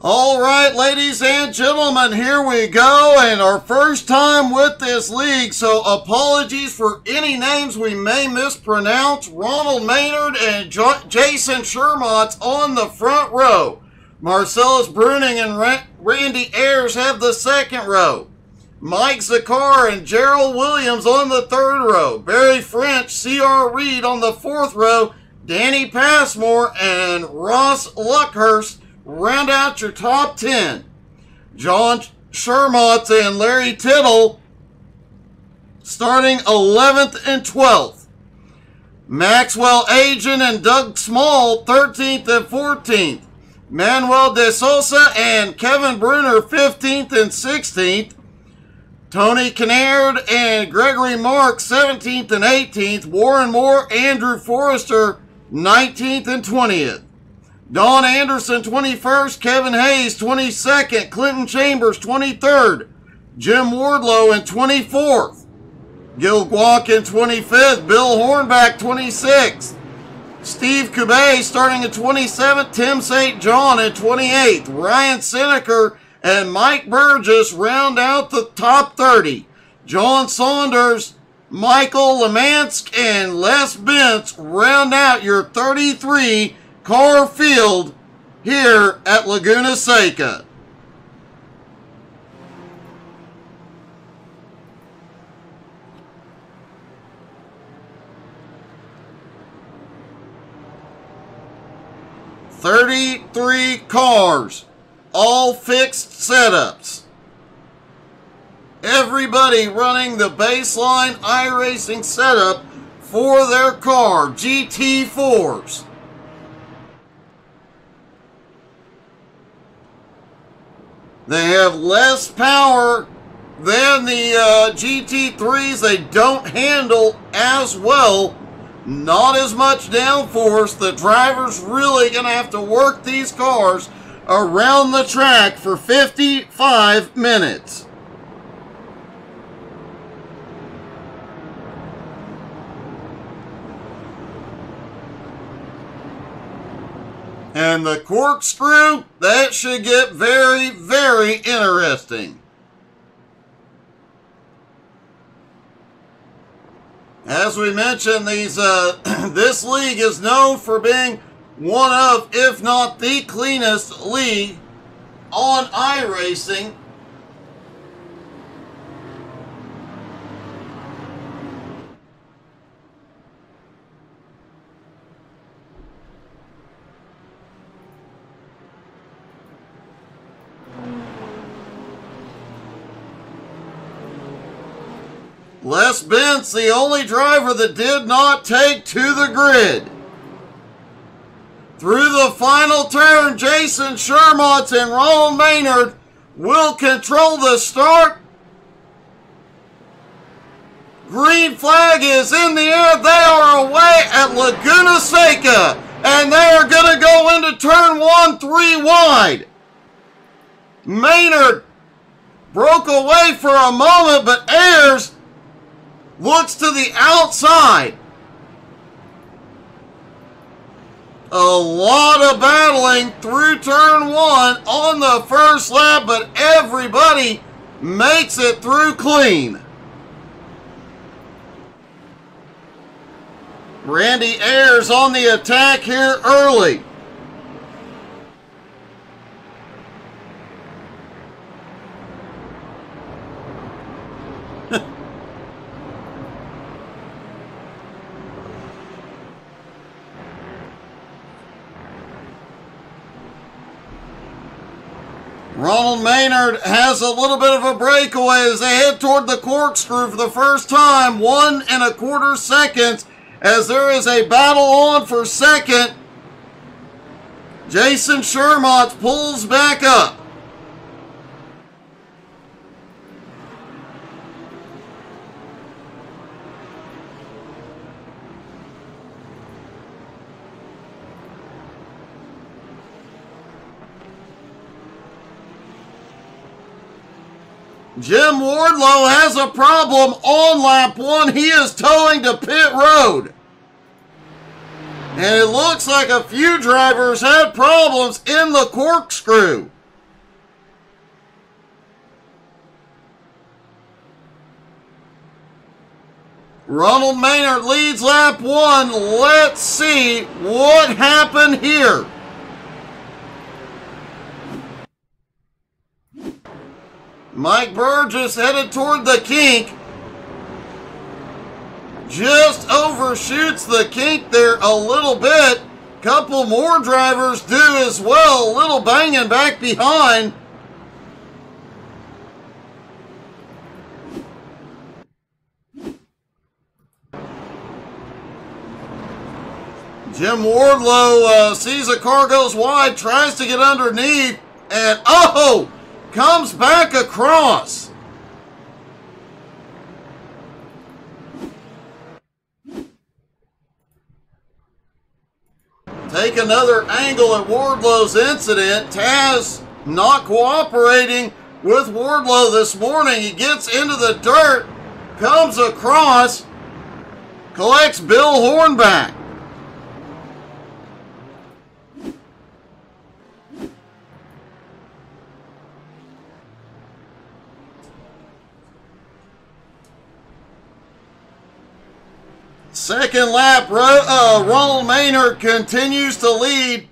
All right, ladies and gentlemen, here we go, and our first time with this league, so apologies for any names we may mispronounce. Ronald Maynard and jo- Jason Shermott's on the front row. Marcellus Bruning and Ra- Randy Ayers have the second row. Mike Zakar and Gerald Williams on the third row. Barry French, C.R. Reed on the fourth row. Danny Passmore and Ross Luckhurst round out your top 10. John Shermott and Larry Tittle starting 11th and 12th. Maxwell Agin and Doug Small 13th and 14th. Manuel de Sosa and Kevin Bruner 15th and 16th. Tony Kinnaird and Gregory Mark 17th and 18th. Warren Moore, Andrew Forrester 19th and 20th. Don Anderson 21st, Kevin Hayes 22nd, Clinton Chambers 23rd, Jim Wardlow in 24th, Gil Guak in 25th, Bill Hornback 26th, Steve Kubay starting at 27th, Tim St. John at 28th, Ryan Seneker and Mike Burgess round out the top 30. John Saunders, Michael Lemansk, and Les Bentz round out your 33 car field here at Laguna Seca. Thirty-three cars, all fixed setups. Everybody running the baseline iRacing setup for their car, GT4s. They have less power than the uh, GT3s. They don't handle as well. Not as much downforce. The driver's really going to have to work these cars around the track for 55 minutes. And the corkscrew, that should get very, very interesting. As we mentioned, these uh, this league is known for being one of, if not the cleanest league on iRacing. Les Bentz, the only driver that did not take to the grid. Through the final turn, Jason Shermott and Ronald Maynard will control the start. Green flag is in the air. They are away at Laguna Seca. And they are going to go into turn one, three wide. Maynard broke away for a moment, but Ayers looks to the outside. A lot of battling through turn one on the first lap, but everybody makes it through clean. Randy Ayers on the attack here early. Ronald Maynard has a little bit of a breakaway as they head toward the corkscrew for the first time. One and a quarter seconds as there is a battle on for second. Jason Shermott pulls back up. Jim Wardlow has a problem on lap one. He is towing to pit road. And it looks like a few drivers had problems in the corkscrew. Ronald Maynard leads lap one. Let's see what happened here. Mike Burgess headed toward the kink. Just overshoots the kink there a little bit. Couple more drivers do as well. Little banging back behind. Jim Wardlow uh, sees a car goes wide, tries to get underneath, and oh, comes back across. Take another angle at Wardlow's incident. Taz not cooperating with Wardlow this morning. He gets into the dirt, comes across, collects Bill Hornback. Second lap, uh, Ronald Maynard continues to lead.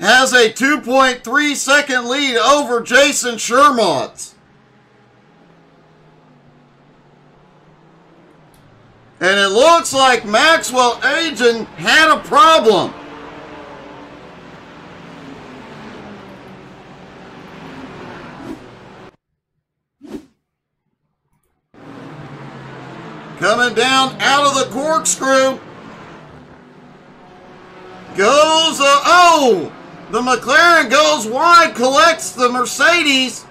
Has a 2.3 second lead over Jason Shermont. And it looks like Maxwell Agent had a problem. Coming down out of the corkscrew. Goes, uh, oh! The McLaren goes wide, collects the Mercedes.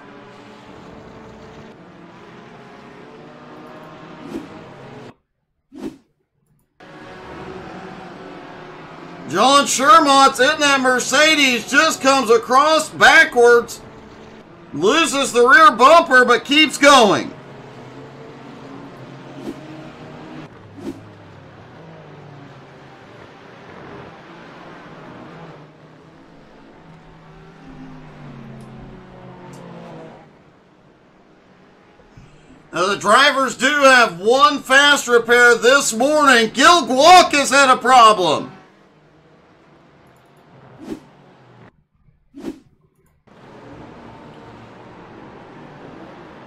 John Shermont's in that Mercedes, just comes across backwards, loses the rear bumper, but keeps going. Now, the drivers do have one fast repair this morning. Gil Guac has had a problem.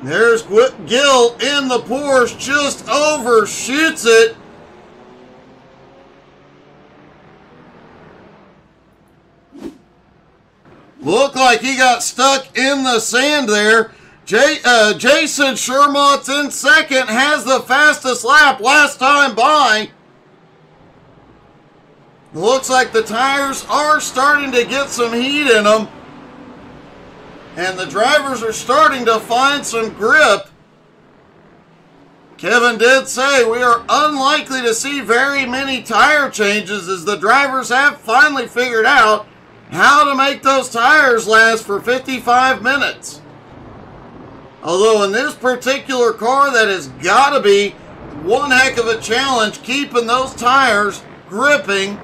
There's Gil in the Porsche, just overshoots it. Looked like he got stuck in the sand there. Jay, uh, Jason Shermont's in second, has the fastest lap last time by. Looks like the tires are starting to get some heat in them. And the drivers are starting to find some grip. Kevin did say we are unlikely to see very many tire changes as the drivers have finally figured out how to make those tires last for 55 minutes. Although in this particular car, that has got to be one heck of a challenge keeping those tires gripping.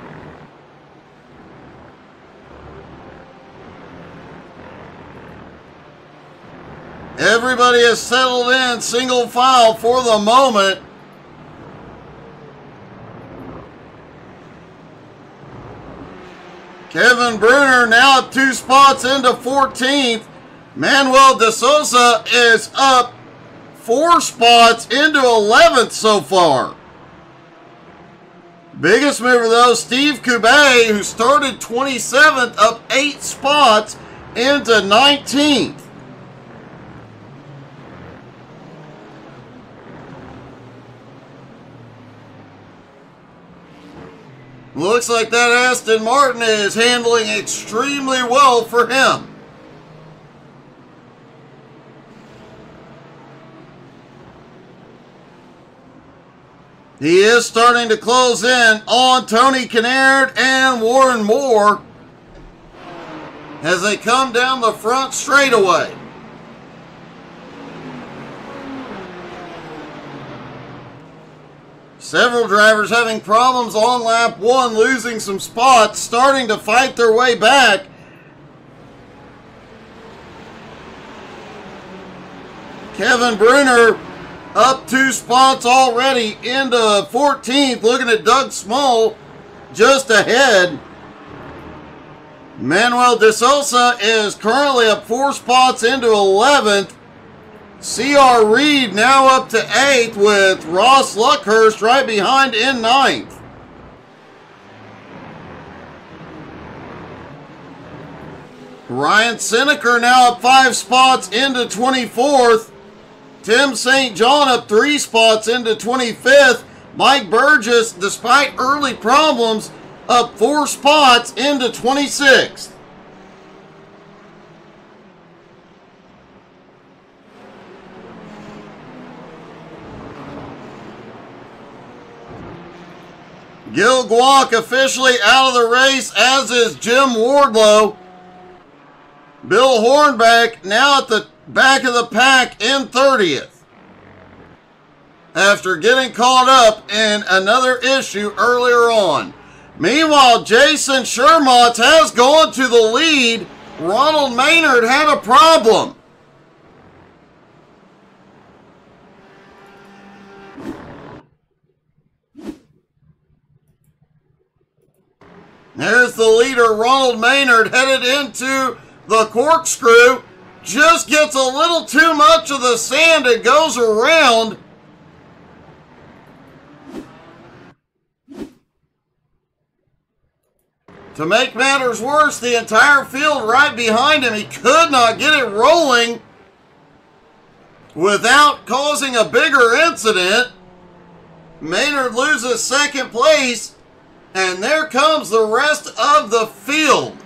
Everybody has settled in single file for the moment. Kevin Bruner now two spots into 14th. Manuel de Souza is up four spots into 11th so far. Biggest mover though, Steve Kubay, who started 27th, up eight spots into 19th. Looks like that Aston Martin is handling extremely well for him. He is starting to close in on Tony Kanard and Warren Moore as they come down the front straightaway. Several drivers having problems on lap one, losing some spots, starting to fight their way back. Kevin Bruner up two spots already into 14th. Looking at Doug Small just ahead. Manuel de Sosa is currently up four spots into 11th. CR Reed now up to 8th with Ross Luckhurst right behind in 9th. Ryan Seneker now up five spots into 24th. Tim St. John up three spots into 25th. Mike Burgess, despite early problems, up four spots into 26th. Gil Guac officially out of the race, as is Jim Wardlow. Bill Hornback now at the back of the pack in 30th. After getting caught up in another issue earlier on. Meanwhile, Jason Shermont has gone to the lead. Ronald Maynard had a problem. There's the leader, Ronald Maynard, headed into the corkscrew. Just gets a little too much of the sand and goes around. To make matters worse, the entire field right behind him, he could not get it rolling without causing a bigger incident. Maynard loses second place, and there comes the rest of the field.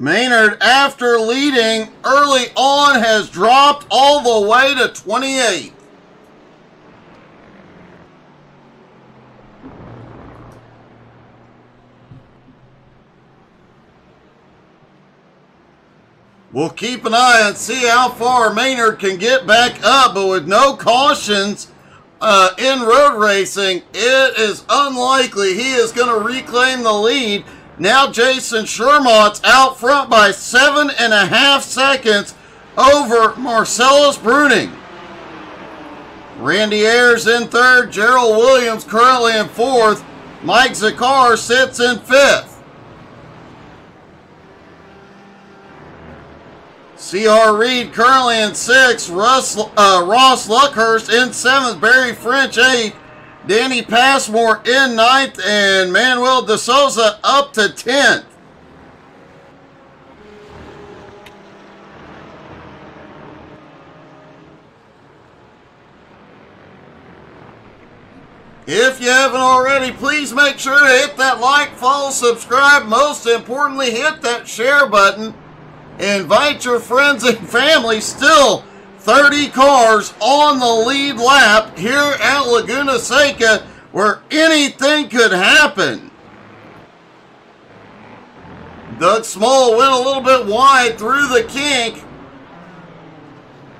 Maynard, after leading early on, has dropped all the way to 28. We'll keep an eye and see how far Maynard can get back up, but with no cautions uh, in road racing, it is unlikely he is going to reclaim the lead. Now Jason Shermont's out front by seven and a half seconds over Marcellus Bruning. Randy Ayers in third, Gerald Williams currently in fourth, Mike Zakar sits in fifth. C.R. Reed currently in sixth. Russ, uh, Ross Luckhurst in seventh. Barry French eighth. Danny Passmore in ninth. And Manuel de Souza up to tenth. If you haven't already, please make sure to hit that like, follow, subscribe. Most importantly, hit that share button. Invite your friends and family. Still 30 cars on the lead lap here at Laguna Seca where anything could happen. Doug Small went a little bit wide through the kink.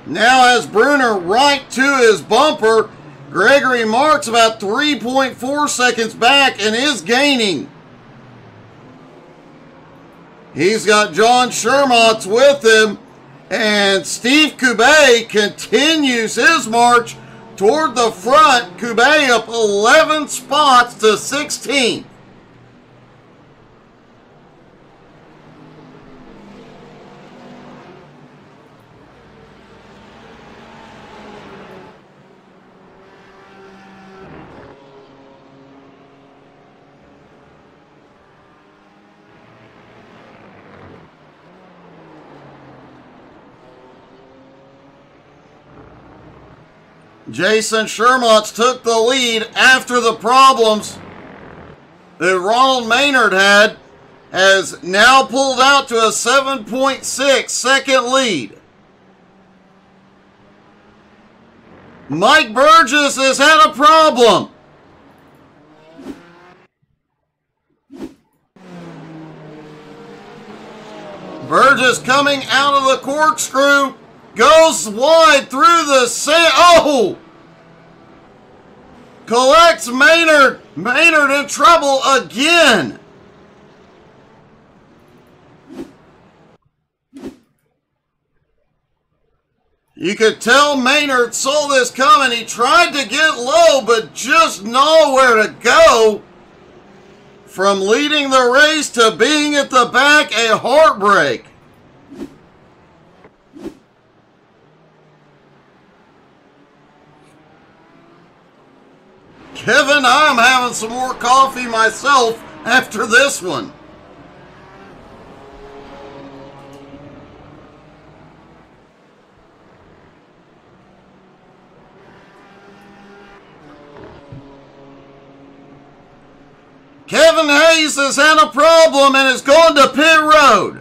Now has Bruner right to his bumper. Gregory Marks about 3.4 seconds back and is gaining. He's got John Shermont's with him. And Steve Kubay continues his march toward the front. Kubay up 11 spots to 16. Jason Shermont took the lead after the problems that Ronald Maynard had has now pulled out to a 7.6 second lead. Mike Burgess has had a problem. Burgess coming out of the corkscrew goes wide through the sand. Oh! collects Maynard. Maynard in trouble again. You could tell Maynard saw this coming. He tried to get low, but just nowhere to go. From leading the race to being at the back, a heartbreak. Kevin, I'm having some more coffee myself after this one. Kevin Hayes has had a problem and is going to pit road.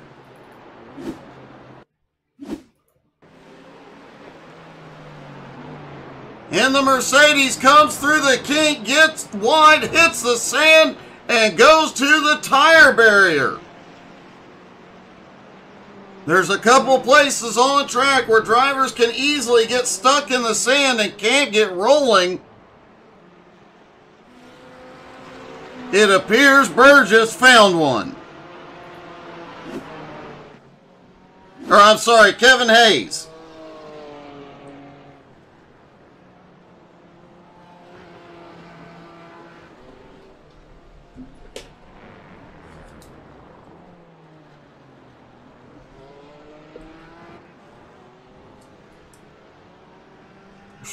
And the Mercedes comes through the kink, gets wide, hits the sand, and goes to the tire barrier. There's a couple places on track where drivers can easily get stuck in the sand and can't get rolling. It appears Burgess found one. Or I'm sorry, Kevin Hayes.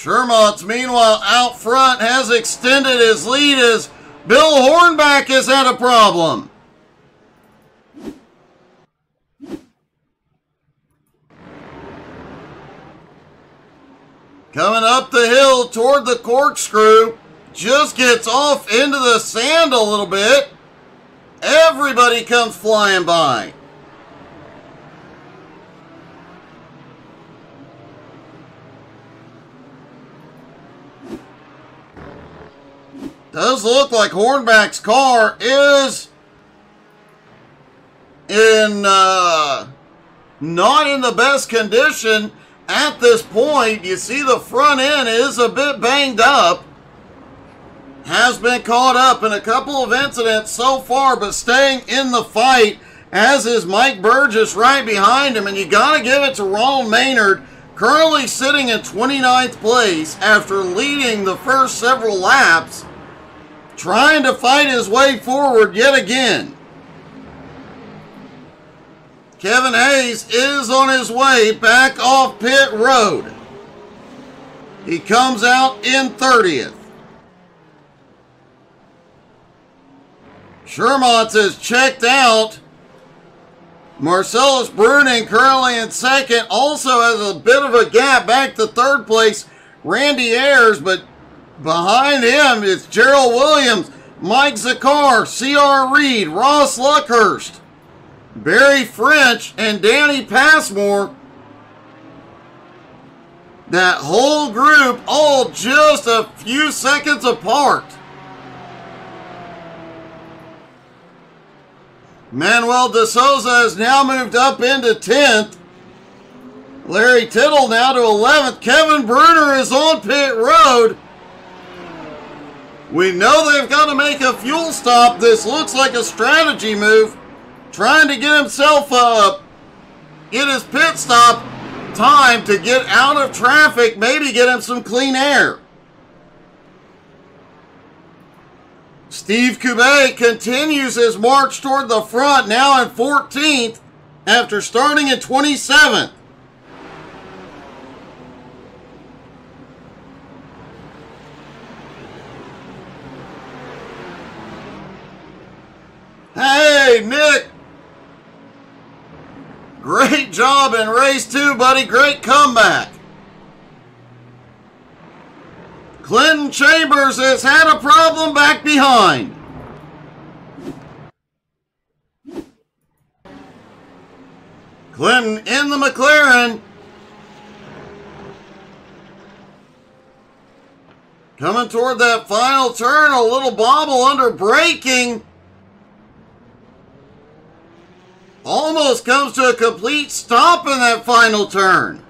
Shermont's meanwhile out front has extended his lead as Bill Hornback has had a problem. Coming up the hill toward the corkscrew, just gets off into the sand a little bit. Everybody comes flying by. Does look like Hornback's car is in uh, not in the best condition at this point. You see the front end is a bit banged up. Has been caught up in a couple of incidents so far, but staying in the fight, as is Mike Burgess right behind him. And you got to give it to Ronald Maynard, currently sitting in 29th place after leading the first several laps trying to fight his way forward yet again. Kevin Hayes is on his way back off pit road. He comes out in 30th. Shermont is checked out. Marcellus Bruning currently in second. Also has a bit of a gap back to third place. Randy Ayers, but Behind him is Gerald Williams, Mike Zakar, C.R. Reed, Ross Luckhurst, Barry French, and Danny Passmore. That whole group all just a few seconds apart. Manuel de Souza has now moved up into 10th. Larry Tittle now to 11th. Kevin Bruner is on pit road. We know they've got to make a fuel stop. This looks like a strategy move. Trying to get himself up. get his pit stop time to get out of traffic, maybe get him some clean air. Steve Kubey continues his march toward the front, now in 14th after starting in 27th. Hey, Nick! Great job in race two, buddy. Great comeback. Clinton Chambers has had a problem back behind. Clinton in the McLaren. Coming toward that final turn, a little bobble under braking. almost comes to a complete stop in that final turn.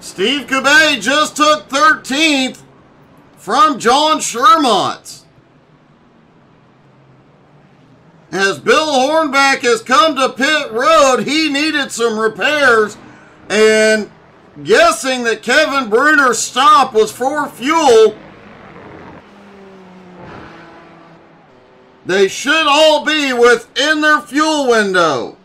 Steve Cabay just took 13th from John Shermont. As Bill Hornback has come to pit road, he needed some repairs and guessing that Kevin Bruner's stop was for fuel. They should all be within their fuel window.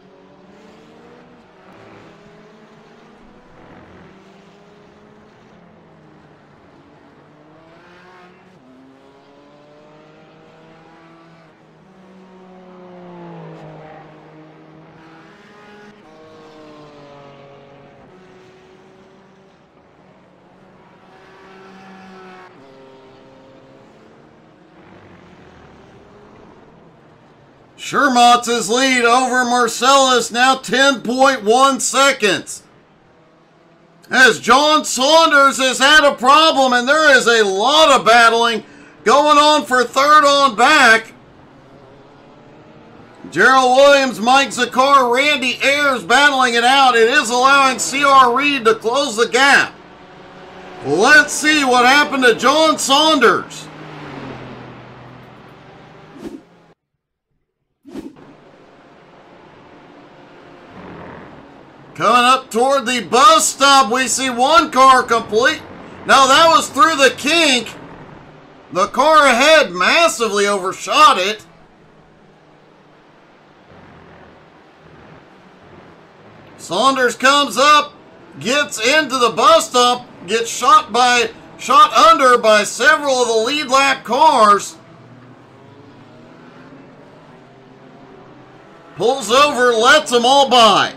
Shermont's lead over Marcellus now 10.1 seconds. As John Saunders has had a problem, and there is a lot of battling going on for third on back. Gerald Williams, Mike Zakar, Randy Ayers battling it out. It is allowing C.R. Reed to close the gap. Let's see what happened to John Saunders. Coming up toward the bus stop, we see one car complete. Now that was through the kink. The car ahead massively overshot it. Saunders comes up, gets into the bus stop, gets shot by shot under by several of the lead lap cars. Pulls over, lets them all by.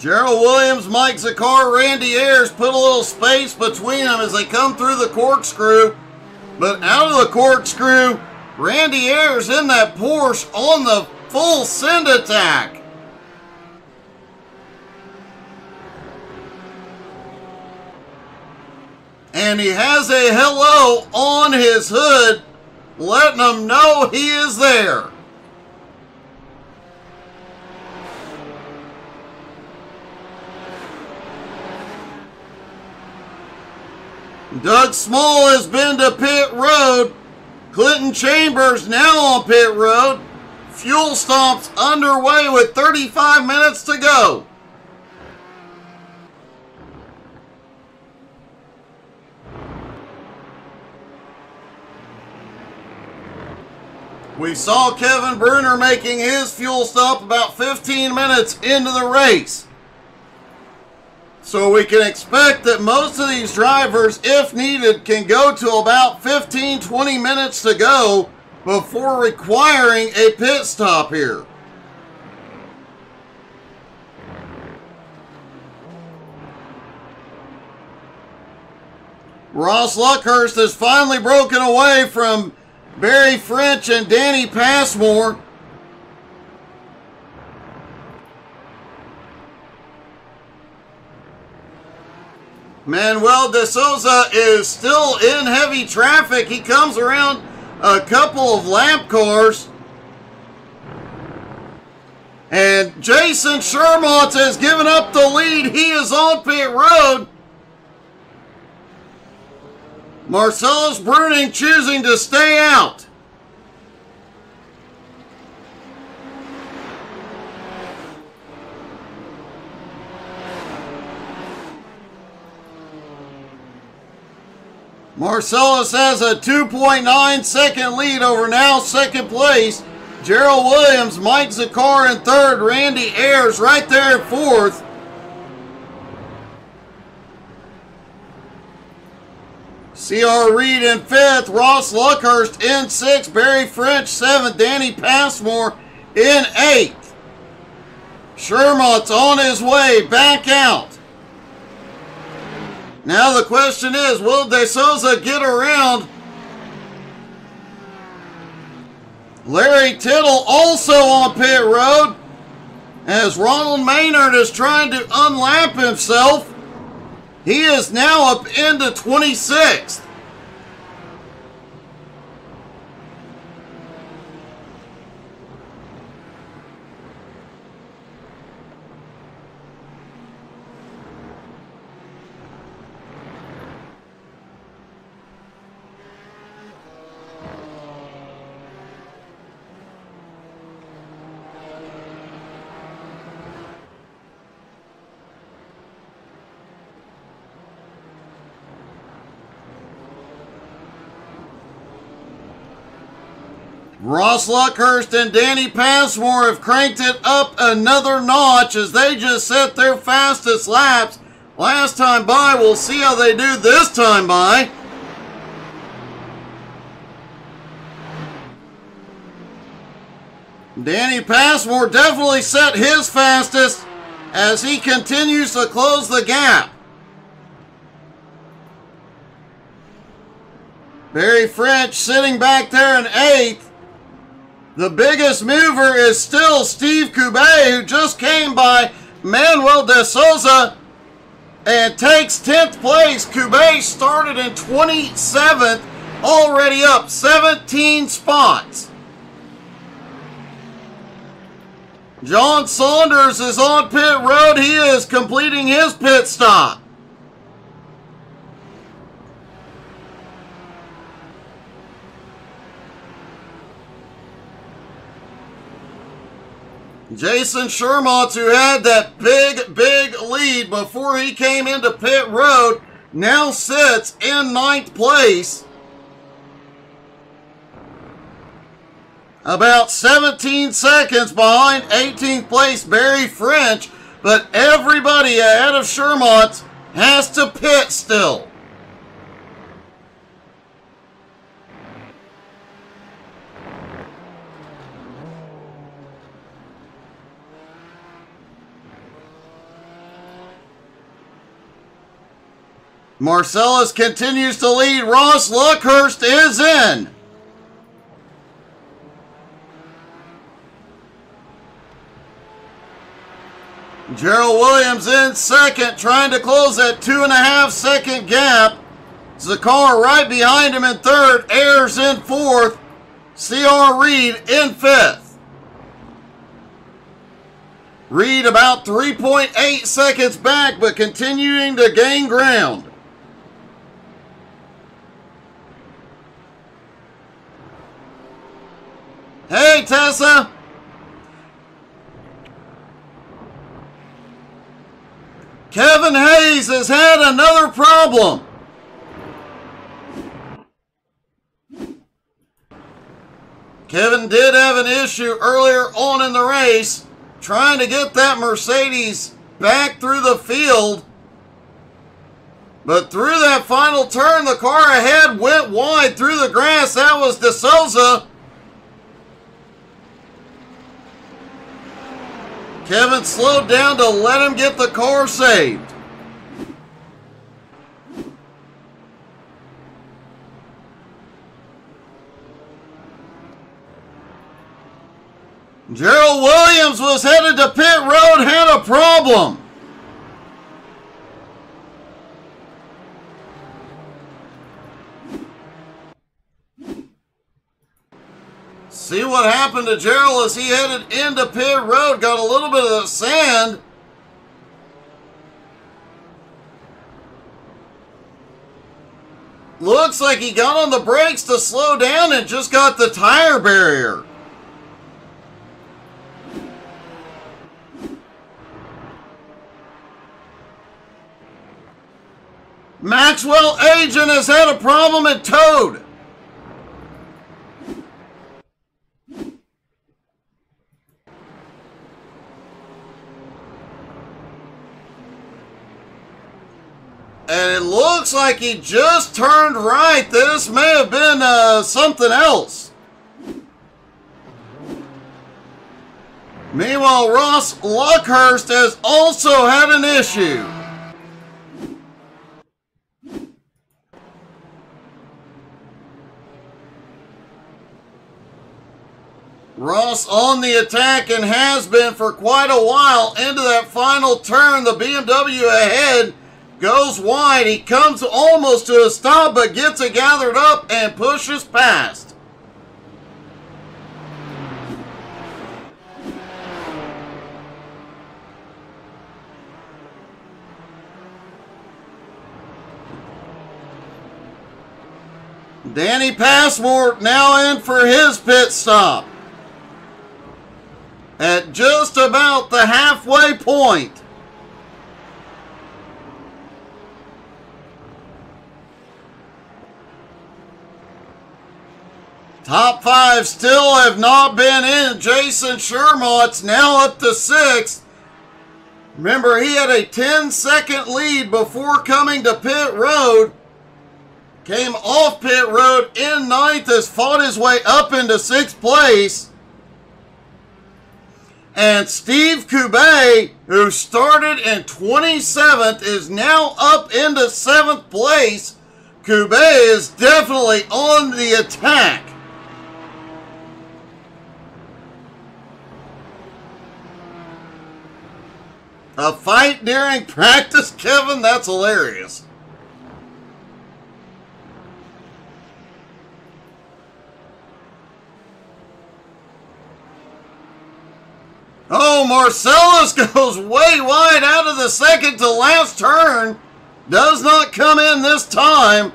Gerald Williams, Mike Zakar, Randy Ayers put a little space between them as they come through the corkscrew. But out of the corkscrew, Randy Ayers in that Porsche on the full send attack. And he has a hello on his hood, letting them know he is there. Doug Small has been to pit road. Clinton Chambers now on pit road. Fuel stops underway with 35 minutes to go. We saw Kevin Bruner making his fuel stop about 15 minutes into the race. So we can expect that most of these drivers, if needed, can go to about 15, 20 minutes to go before requiring a pit stop here. Ross Luckhurst has finally broken away from Barry French and Danny Passmore. Manuel de Souza is still in heavy traffic. He comes around a couple of lap cars. And Jason Shermont has given up the lead. He is on pit road. Marcellus Bruning choosing to stay out. Marcellus has a 2.9 second lead over now second place. Gerald Williams, Mike Zakar in third, Randy Ayers right there in fourth. C.R. Reed in fifth, Ross Luckhurst in sixth, Barry French seventh, Danny Passmore in eighth. Shermont's on his way back out. Now the question is, will De Souza get around Larry Tittle also on pit road? as Ronald Maynard is trying to unlap himself. He is now up into 26th. Ross Luckhurst and Danny Passmore have cranked it up another notch as they just set their fastest laps last time by. We'll see how they do this time by. Danny Passmore definitely set his fastest as he continues to close the gap. Barry French sitting back there in eighth. The biggest mover is still Steve Kubay, who just came by Manuel de Souza and takes 10th place. Kubay started in 27th, already up 17 spots. John Saunders is on pit road. He is completing his pit stop. Jason Shermont, who had that big, big lead before he came into pit road, now sits in ninth place. About 17 seconds behind 18th place Barry French, but everybody ahead of Shermont has to pit still. Marcellus continues to lead. Ross Luckhurst is in. Gerald Williams in second, trying to close that two and a half second gap. Zakar right behind him in third. Ayers in fourth. C.R. Reed in fifth. Reed about 3.8 seconds back, but continuing to gain ground. Hey, Tessa! Kevin Hayes has had another problem. Kevin did have an issue earlier on in the race trying to get that Mercedes back through the field. But through that final turn, the car ahead went wide through the grass. That was De Kevin slowed down to let him get the car saved. Gerald Williams was headed to pit road, had a problem. See what happened to Gerald as he headed into pit road, got a little bit of the sand. Looks like he got on the brakes to slow down and just got the tire barrier. Maxwell Agent has had a problem at Toad. It looks like he just turned right. This may have been uh, something else. Meanwhile, Ross Luckhurst has also had an issue. Ross on the attack and has been for quite a while. Into that final turn, the BMW ahead goes wide. He comes almost to a stop, but gets it gathered up and pushes past. Danny Passmore now in for his pit stop. At just about the halfway point. Top five still have not been in. Jason Shermont's now up to sixth. Remember, he had a 10 second lead before coming to pit road. Came off pit road in ninth, has fought his way up into sixth place. And Steve Kubay, who started in 27th, is now up into seventh place. Kubay is definitely on the attack. A fight during practice, Kevin? That's hilarious. Oh, Marcellus goes way wide out of the second to last turn. Does not come in this time.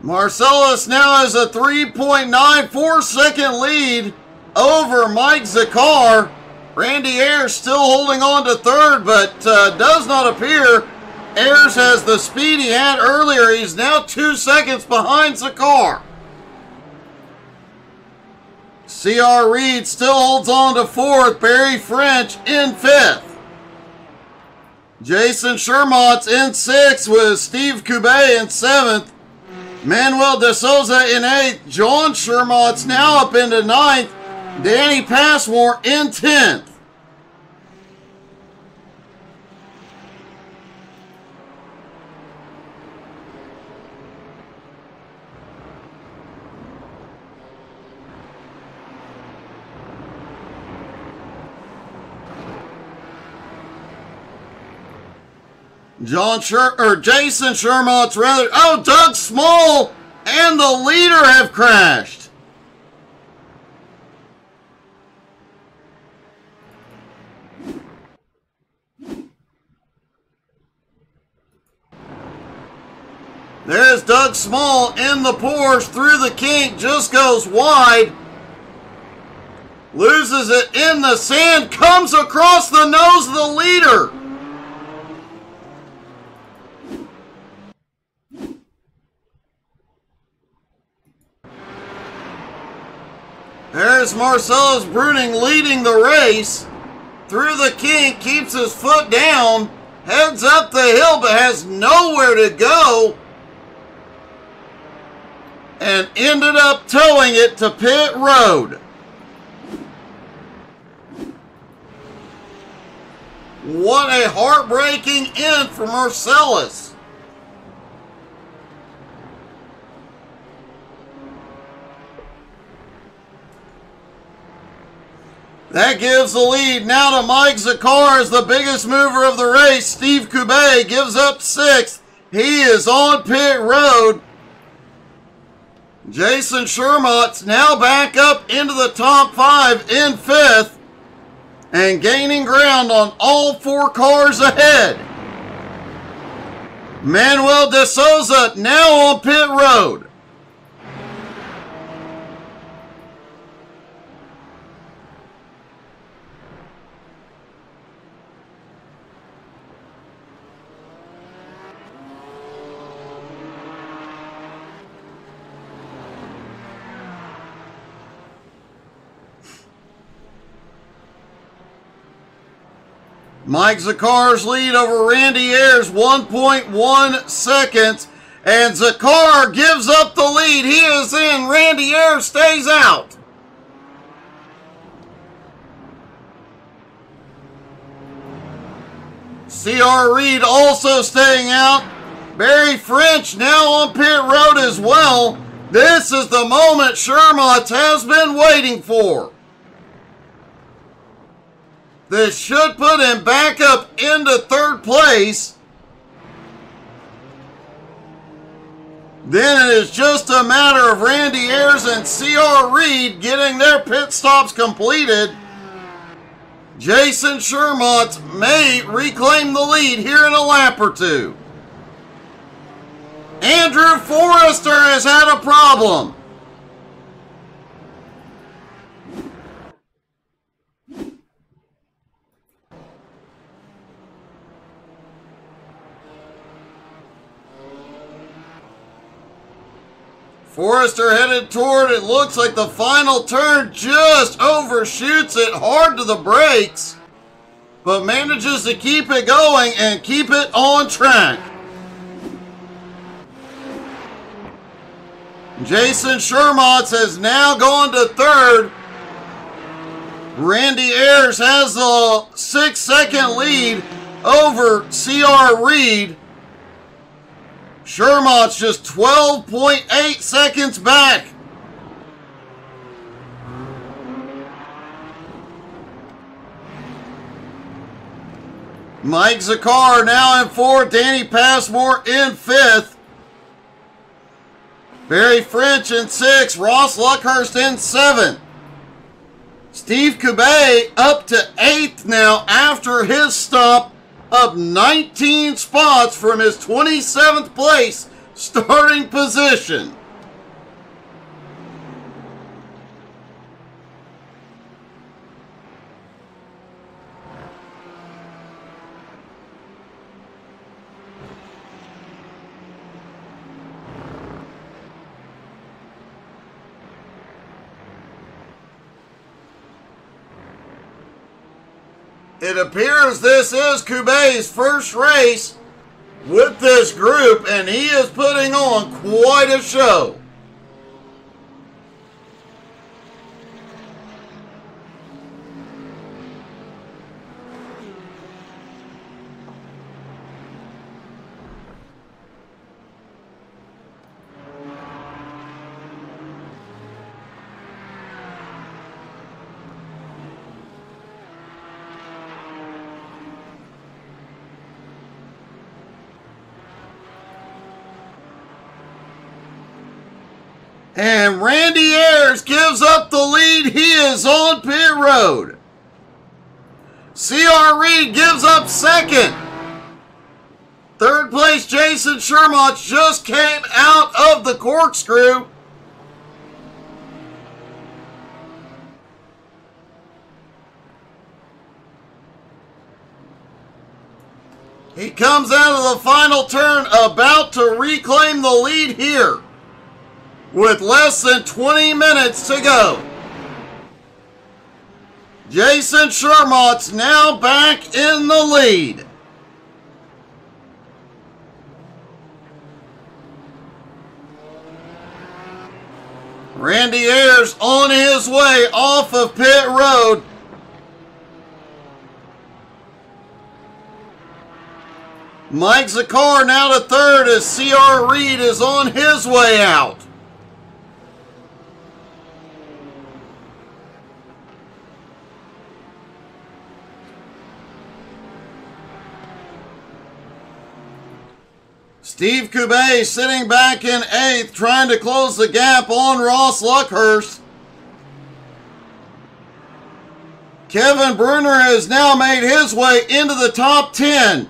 Marcellus now has a 3.94 second lead over Mike Zakar. Randy Ayers still holding on to third, but uh, does not appear Ayers has the speed he had earlier. He's now two seconds behind Zakar. C.R. Reed still holds on to fourth. Barry French in fifth. Jason Shermont's in sixth with Steve Kubay in seventh. Manuel De Souza in eighth. John Shermont's now up into ninth. Danny Passmore in tenth. John Sher or Jason Shermont's rather. Oh, Doug Small and the leader have crashed. There's Doug Small in the Porsche through the kink, just goes wide. Loses it in the sand, comes across the nose of the leader. There's Marcellus Bruning leading the race. Through the kink, keeps his foot down, heads up the hill, but has nowhere to go. And ended up towing it to pit road. What a heartbreaking end for Marcellus. That gives the lead now to Mike Zakar as the biggest mover of the race. Steve Kubay gives up sixth. He is on pit road. Jason Shermont's now back up into the top five in fifth and gaining ground on all four cars ahead. Manuel de Souza now on pit road. Mike Zakar's lead over Randy Ayers 1.1 seconds. And Zakar gives up the lead. He is in. Randy Ayers stays out. C.R. Reed also staying out. Barry French now on pit road as well. This is the moment Shermont has been waiting for. This should put him back up into third place. Then it is just a matter of Randy Ayers and C.R. Reed getting their pit stops completed. Jason Shermont may reclaim the lead here in a lap or two. Andrew Forrester has had a problem. Forrester headed toward it looks like the final turn just overshoots it hard to the brakes, but manages to keep it going and keep it on track. Jason Shermont has now gone to third. Randy Ayers has the six second lead over CR Reed. Shermont's just 12.8 seconds back. Mike Zakar now in fourth. Danny Passmore in fifth. Barry French in sixth. Ross Luckhurst in seventh. Steve Kubay up to eighth now after his stop up 19 spots from his 27th place starting position. It appears this is Kubay's first race with this group, and he is putting on quite a show. And Randy Ayers gives up the lead. He is on pit road. CR Reed gives up second. Third place, Jason Shermont just came out of the corkscrew. He comes out of the final turn about to reclaim the lead here with less than 20 minutes to go. Jason Shermont's now back in the lead. Randy Ayers on his way off of pit road. Mike Zakar now to third as CR Reed is on his way out. Steve Kubay sitting back in eighth, trying to close the gap on Ross Luckhurst. Kevin Bruner has now made his way into the top 10.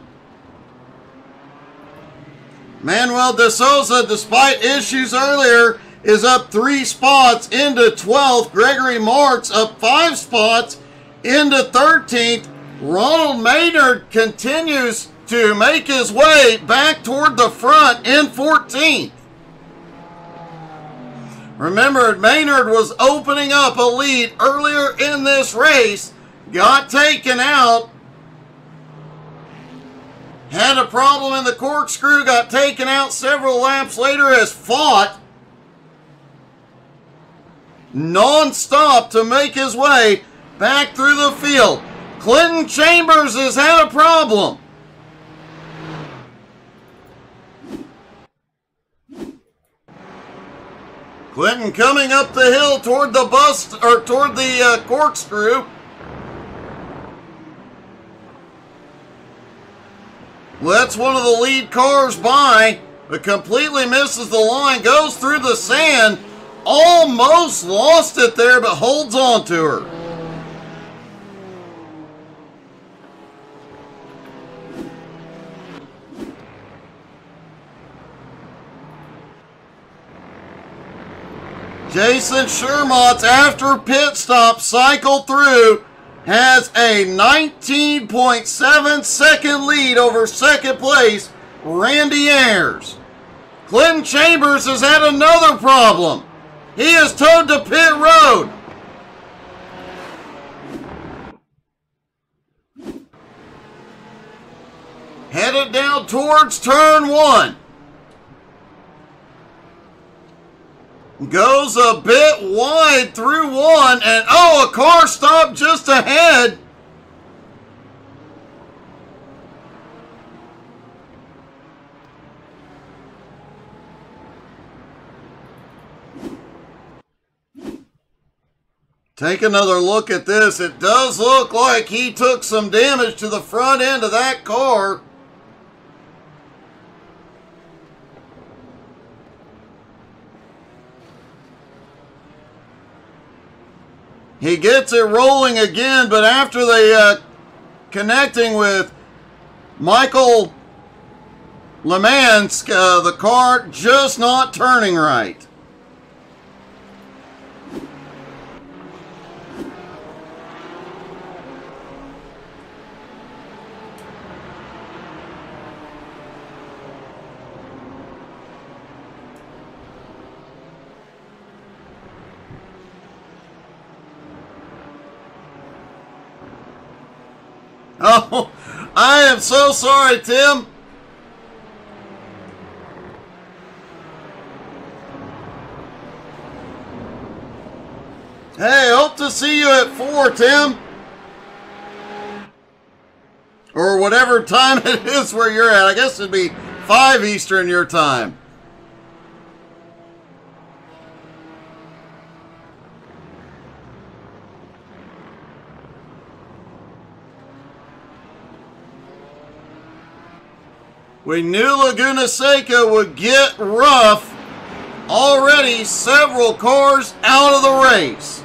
Manuel de Souza, despite issues earlier, is up three spots into 12th. Gregory Marks up five spots into 13th. Ronald Maynard continues to make his way back toward the front in 14th. Remember, Maynard was opening up a lead earlier in this race, got taken out, had a problem in the corkscrew, got taken out several laps later, has fought non-stop to make his way back through the field. Clinton Chambers has had a problem. Clinton coming up the hill toward the bus or toward the uh, corkscrew. Lets one of the lead cars by, but completely misses the line, goes through the sand, almost lost it there, but holds on to her. Jason Shermott's after pit stop cycle through has a 19.7 second lead over second place, Randy Ayers. Clinton Chambers has had another problem. He is towed to pit road. Headed down towards turn one. Goes a bit wide through one, and oh, a car stopped just ahead. Take another look at this. It does look like he took some damage to the front end of that car. He gets it rolling again, but after the uh, connecting with Michael Lemansk, uh, the car just not turning right. Oh, I am so sorry, Tim. Hey, hope to see you at 4, Tim. Or whatever time it is where you're at. I guess it'd be 5 Eastern your time. We knew Laguna Seca would get rough. Already several cars out of the race.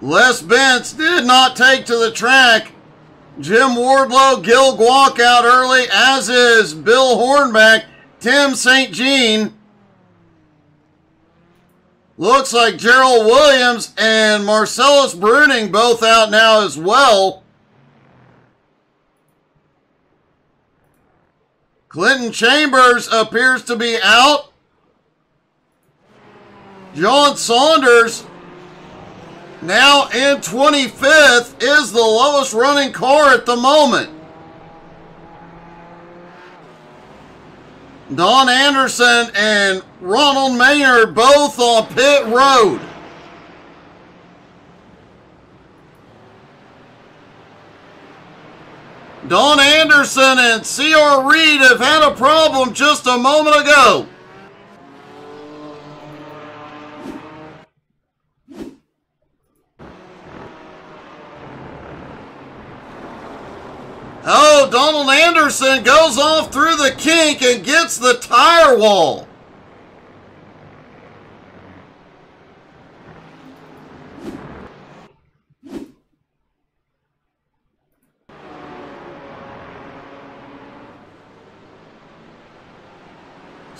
Les Bentz did not take to the track. Jim Wardlow, Gil Guac out early, as is Bill Hornback, Tim St. Jean. Looks like Gerald Williams and Marcellus Bruning both out now as well. Clinton Chambers appears to be out. John Saunders, now in 25th, is the lowest running car at the moment. Don Anderson and Ronald Maynard both on pit road. Don Anderson and C.R. Reed have had a problem just a moment ago. Oh, Donald Anderson goes off through the kink and gets the tire wall.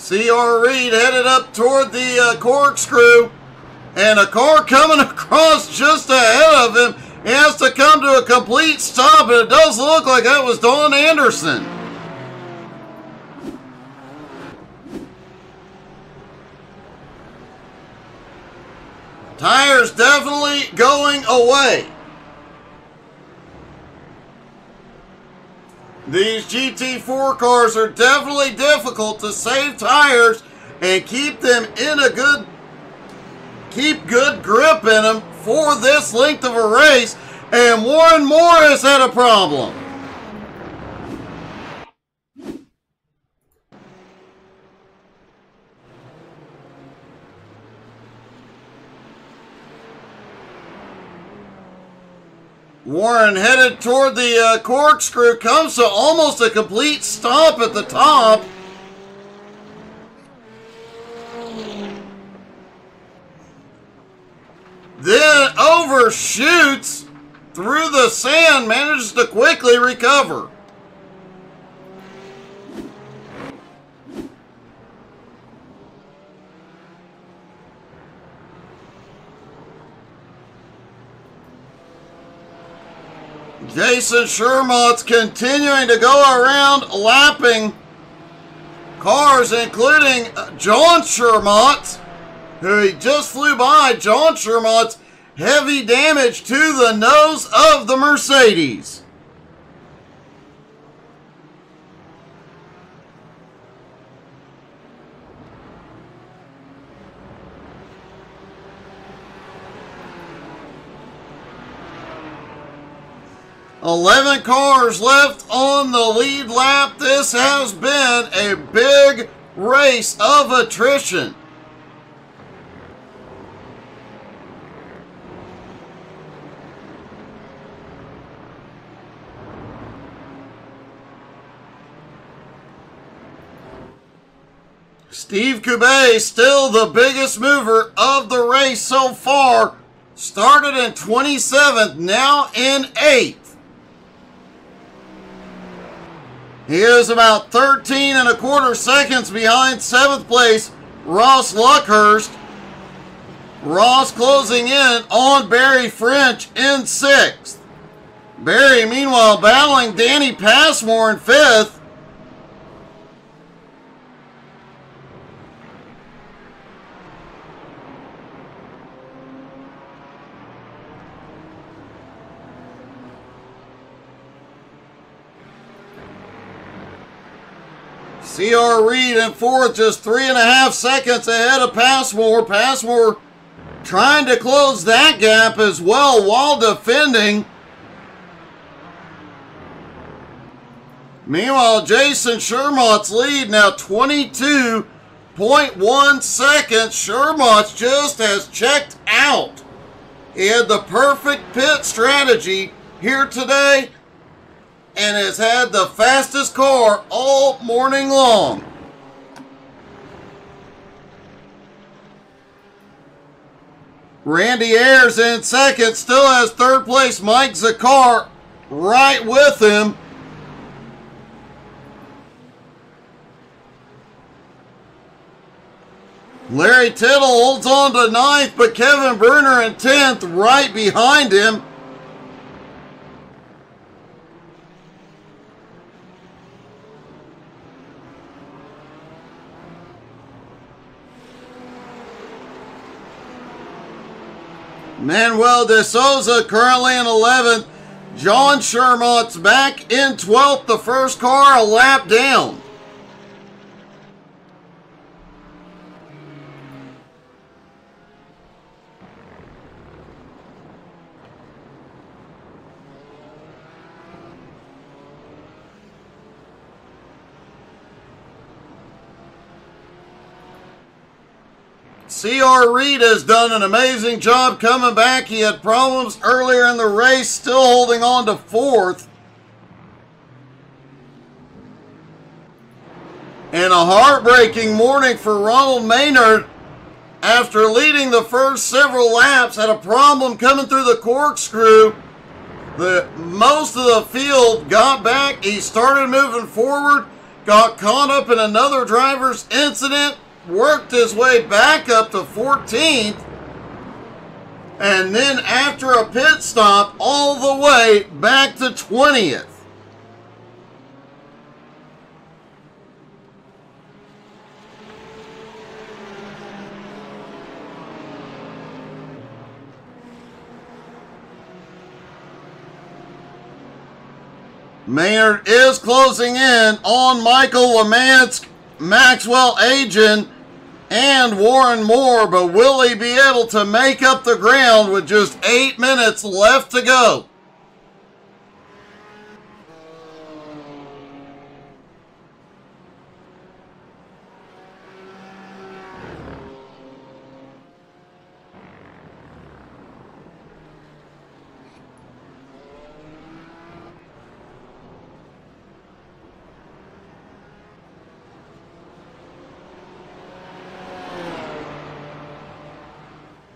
C.R. Reed headed up toward the uh, corkscrew, and a car coming across just ahead of him he has to come to a complete stop, and it does look like that was Don Anderson. Tires definitely going away. These GT4 cars are definitely difficult to save tires and keep them in a good, keep good grip in them for this length of a race, and Warren Morris had a problem. Warren headed toward the uh, corkscrew, comes to almost a complete stop at the top. Then overshoots through the sand, manages to quickly recover. Jason Shermott's continuing to go around lapping cars, including uh, John Shermott, who he just flew by. John Shermott's heavy damage to the nose of the Mercedes. 11 cars left on the lead lap. This has been a big race of attrition. Steve Kube, still the biggest mover of the race so far, started in 27th, now in 8th. He is about 13 and a quarter seconds behind seventh place Ross Luckhurst. Ross closing in on Barry French in sixth. Barry, meanwhile, battling Danny Passmore in fifth. C.R. Reed in fourth, just three and a half seconds ahead of Passmore. Passmore trying to close that gap as well while defending. Meanwhile, Jason Shermott's lead now 22.1 seconds. Shermott's just has checked out. He had the perfect pit strategy here today and has had the fastest car all morning long. Randy Ayers in second, still has third place. Mike Zakar right with him. Larry Tittle holds on to ninth, but Kevin Bruner in 10th right behind him. Manuel de Souza currently in 11th. John Shermott's back in 12th. The first car a lap down. C.R. Reed has done an amazing job coming back. He had problems earlier in the race, still holding on to fourth. And a heartbreaking morning for Ronald Maynard after leading the first several laps, had a problem coming through the corkscrew. The most of the field got back. He started moving forward, got caught up in another driver's incident, worked his way back up to 14th. And then after a pit stop, all the way back to 20th. Maynard is closing in on Michael Lemansk, Maxwell Agent, and Warren Moore, but will he be able to make up the ground with just eight minutes left to go?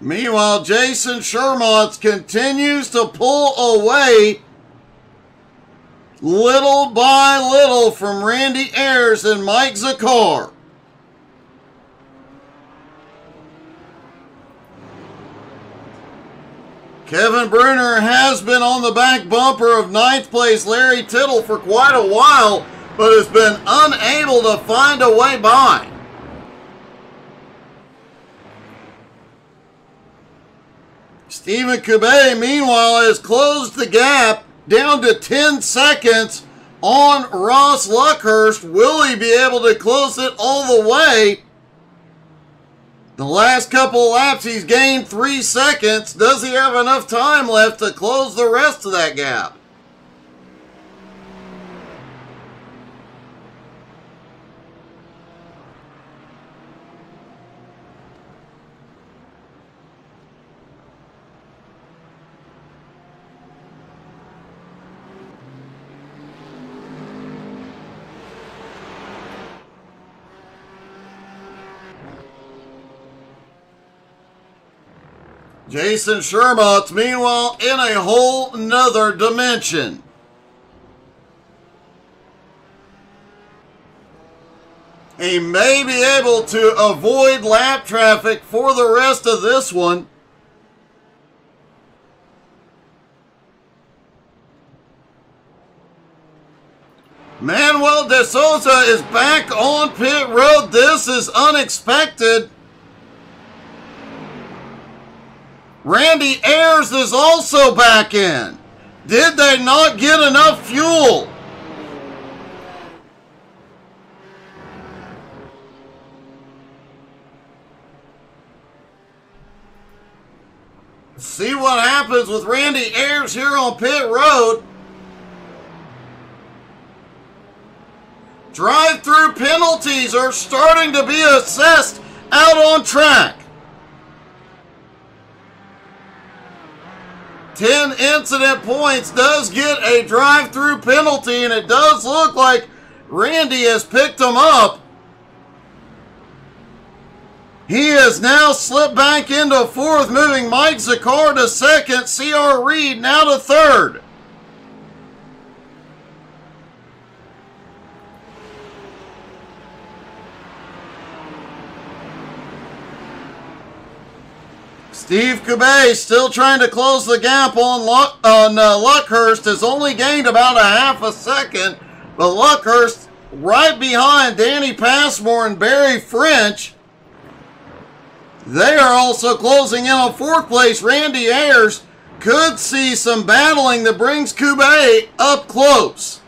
Meanwhile, Jason Shermont continues to pull away little by little from Randy Ayers and Mike Zakar. Kevin Bruner has been on the back bumper of ninth place Larry Tittle for quite a while, but has been unable to find a way by. Stephen Kube, meanwhile, has closed the gap down to 10 seconds on Ross Luckhurst. Will he be able to close it all the way? The last couple laps, he's gained three seconds. Does he have enough time left to close the rest of that gap? Jason Shermont, meanwhile, in a whole nother dimension. He may be able to avoid lap traffic for the rest of this one. Manuel de Souza is back on pit road. This is unexpected. Randy Ayers is also back in. Did they not get enough fuel? See what happens with Randy Ayers here on pit road. Drive-through penalties are starting to be assessed out on track. 10 incident points does get a drive-through penalty, and it does look like Randy has picked him up. He has now slipped back into fourth, moving Mike Zakar to second, CR Reed now to third. Steve Kube still trying to close the gap on, Luck, on uh, Luckhurst. Has only gained about a half a second, but Luckhurst right behind Danny Passmore and Barry French. They are also closing in on fourth place. Randy Ayers could see some battling that brings Kube up close.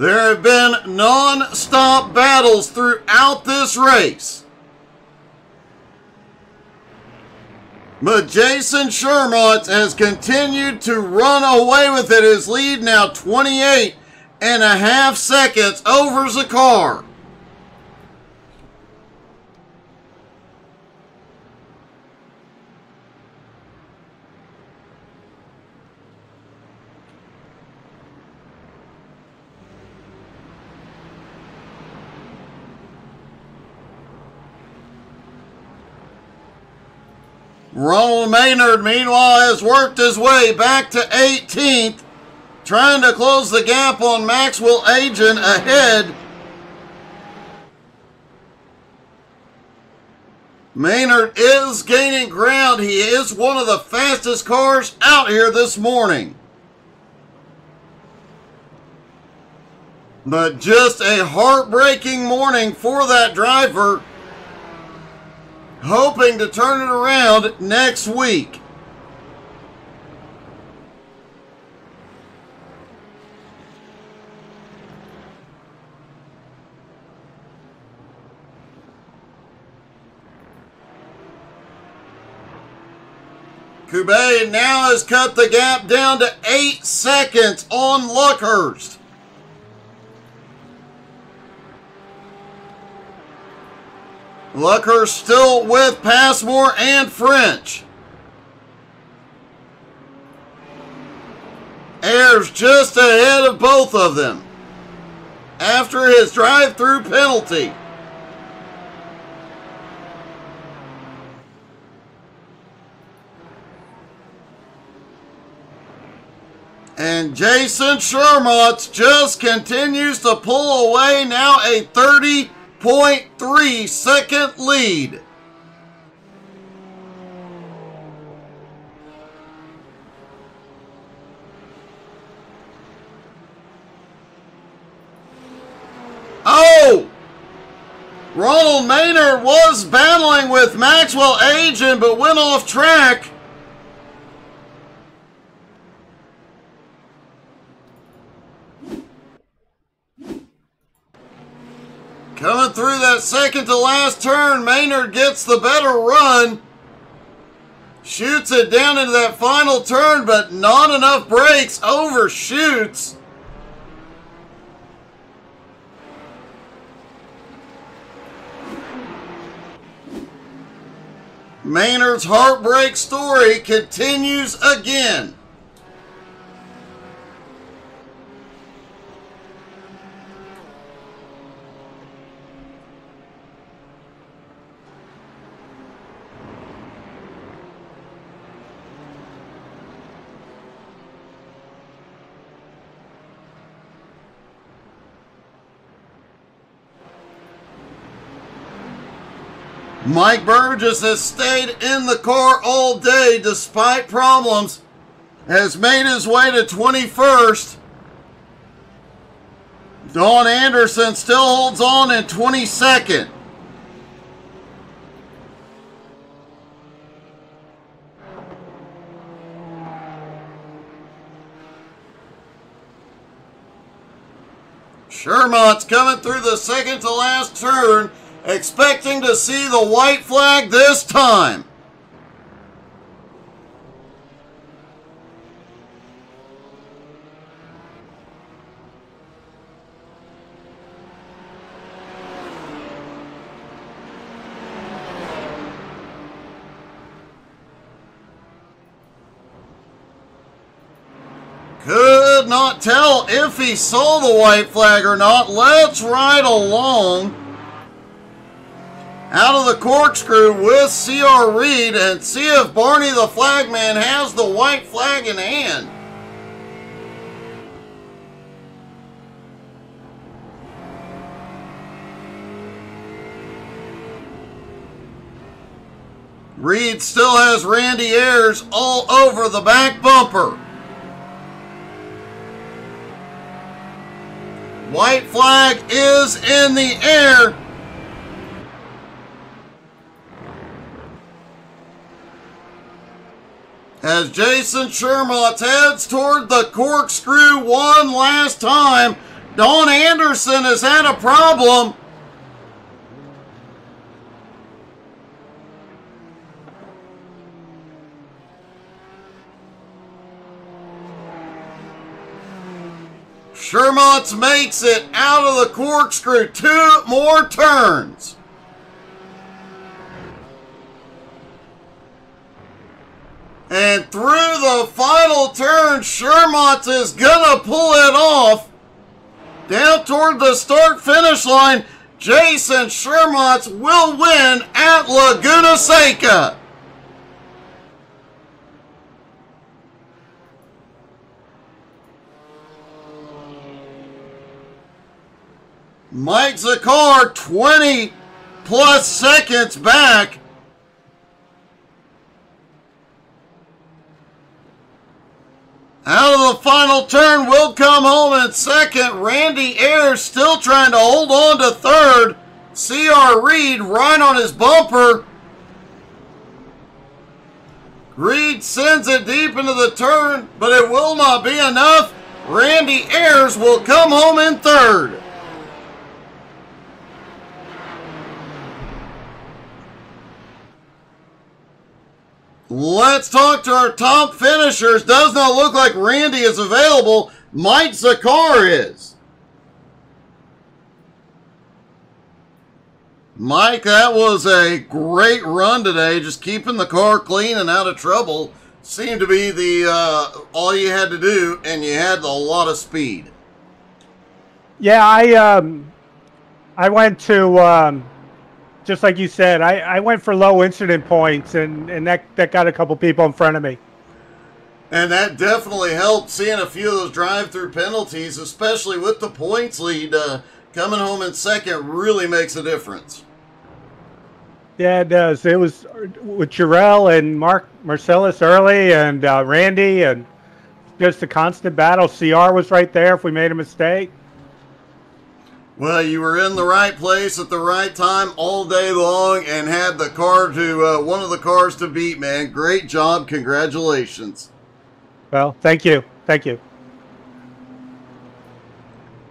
There have been non-stop battles throughout this race. But Jason Shermont has continued to run away with it. His lead now 28 and a half seconds over Zakar. Ronald Maynard, meanwhile, has worked his way back to 18th, trying to close the gap on Maxwell Agent ahead. Maynard is gaining ground. He is one of the fastest cars out here this morning. But just a heartbreaking morning for that driver hoping to turn it around next week. Kube now has cut the gap down to eight seconds on Luckhurst. Lucker still with Passmore and French. Ayers just ahead of both of them after his drive-through penalty. And Jason Shermott's just continues to pull away now a 30- 30.3 second lead. Oh! Ronald Maynard was battling with Maxwell Agent but went off track. Coming through that second to last turn, Maynard gets the better run. Shoots it down into that final turn, but not enough brakes. Overshoots. Maynard's heartbreak story continues again. Mike Burgess has stayed in the car all day despite problems, has made his way to 21st. Don Anderson still holds on in 22nd. Shermont's coming through the second to last turn expecting to see the white flag this time. Could not tell if he saw the white flag or not. Let's ride along out of the corkscrew with C.R. Reed and see if Barney the flagman has the white flag in hand. Reed still has Randy Ayers all over the back bumper. White flag is in the air. As Jason Shermont heads toward the corkscrew one last time. Don Anderson has had a problem. Shermont makes it out of the corkscrew. Two more turns. And through the final turn, Shermont is going to pull it off. Down toward the start finish line, Jason Shermont will win at Laguna Seca. Mike Zakar, 20 plus seconds back. Out of the final turn, will come home in second. Randy Ayers still trying to hold on to third. C.R. Reed right on his bumper. Reed sends it deep into the turn, but it will not be enough. Randy Ayers will come home in third. Let's talk to our top finishers. Does not look like Randy is available. Mike Zakar is. Mike, that was a great run today. Just keeping the car clean and out of trouble. seemed to be the uh, all you had to do, and you had a lot of speed. Yeah, I um, I went to um, just like you said. I, I went for low incident points, and, and that that got a couple people in front of me. And that definitely helped seeing a few of those drive-through penalties, especially with the points lead. Uh, coming home in second really makes a difference. Yeah, it does. It was with Jarrell and Mark Marcellus early and uh, Randy and just a constant battle. CR was right there if we made a mistake. Well, you were in the right place at the right time all day long and had the car to uh, one of the cars to beat, man. Great job. Congratulations. Well, thank you. Thank you.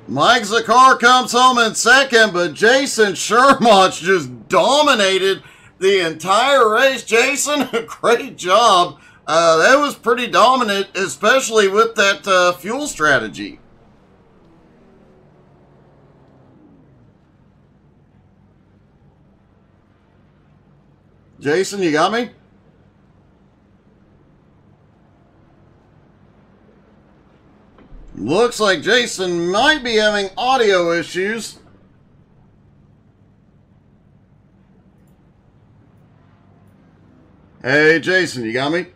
Mike Zakar comes home in second, but Jason Shermont just dominated the entire race. Jason, great job. Uh, that was pretty dominant, especially with that uh, fuel strategy. Jason, you got me? Looks like Jason might be having audio issues. Hey, Jason, you got me?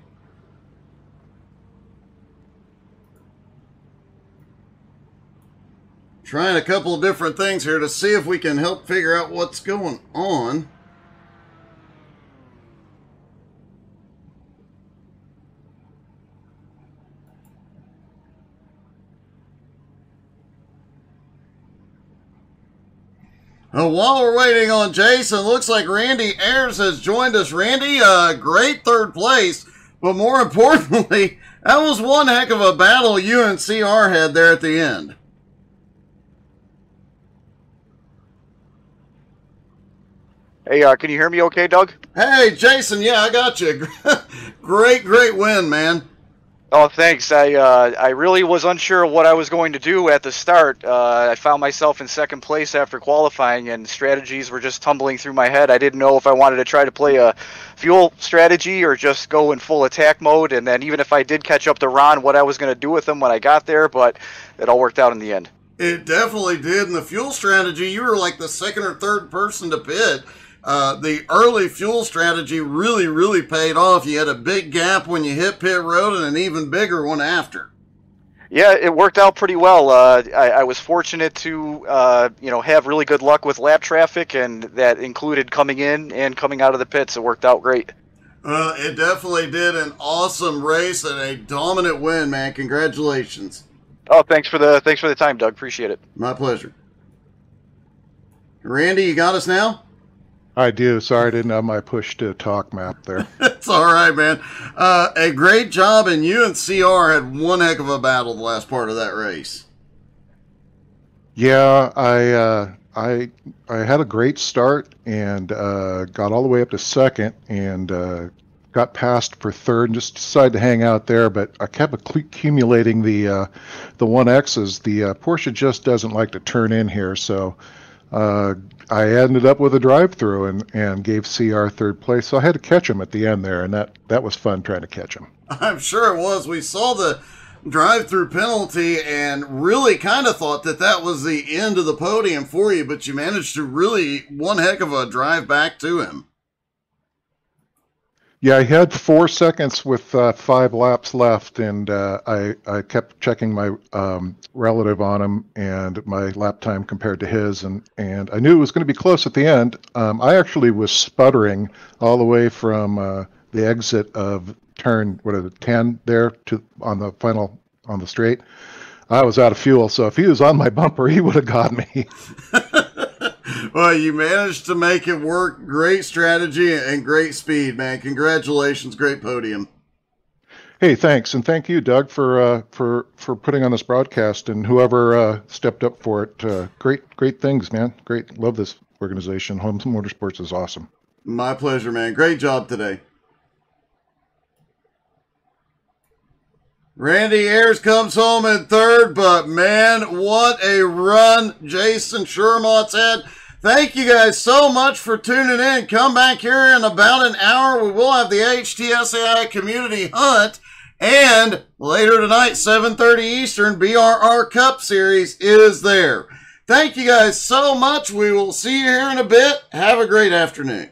Trying a couple of different things here to see if we can help figure out what's going on. Uh, while we're waiting on Jason, looks like Randy Ayers has joined us. Randy, uh, great third place, but more importantly, that was one heck of a battle you and had there at the end. Hey, uh, can you hear me okay, Doug? Hey, Jason, yeah, I got you. great, great win, man. Oh, thanks. I uh, I really was unsure what I was going to do at the start. Uh, I found myself in second place after qualifying, and strategies were just tumbling through my head. I didn't know if I wanted to try to play a fuel strategy or just go in full attack mode. And then even if I did catch up to Ron, what I was going to do with him when I got there. But it all worked out in the end. It definitely did. In the fuel strategy, you were like the second or third person to pit uh, the early fuel strategy really, really paid off. You had a big gap when you hit pit road and an even bigger one after. Yeah, it worked out pretty well. Uh, I, I, was fortunate to, uh, you know, have really good luck with lap traffic, and that included coming in and coming out of the pits. It worked out great. Uh, it definitely did an awesome race and a dominant win, man. Congratulations. Oh, thanks for the thanks for the time, Doug. Appreciate it. My pleasure. Randy, you got us now? I do. Sorry, I didn't have my push to talk map there. it's all right, man. Uh, a great job, and you and CR had one heck of a battle the last part of that race. Yeah, I uh, I I had a great start and uh, got all the way up to second and uh, got passed for third and just decided to hang out there. But I kept accumulating the uh, the one X's. The uh, Porsche just doesn't like to turn in here, so uh, I ended up with a drive-through and, and gave CR third place. So I had to catch him at the end there, and that, that was fun trying to catch him. I'm sure it was. We saw the drive-through penalty and really kind of thought that that was the end of the podium for you, but you managed to really one heck of a drive back to him. Yeah, I had four seconds with uh, five laps left, and uh, I I kept checking my um, relative on him and my lap time compared to his, and and I knew it was going to be close at the end. Um, I actually was sputtering all the way from uh, the exit of turn what is it ten there to on the final on the straight. I was out of fuel, so if he was on my bumper, he would have got me. well, you managed to make it work. Great strategy and great speed, man. Congratulations. Great podium. Hey, thanks, and thank you, Doug, for uh, for for putting on this broadcast, and whoever uh, stepped up for it. Uh, great, great things, man. Great, love this organization. Home Motorsports is awesome. My pleasure, man. Great job today. Randy Ayers comes home in third, but man, what a run Jason Shermont's had. Thank you guys so much for tuning in. Come back here in about an hour. We will have the HTSAI Community Hunt. And later tonight, 7.30 Eastern, BRR Cup Series is there. Thank you guys so much. We will see you here in a bit. Have a great afternoon.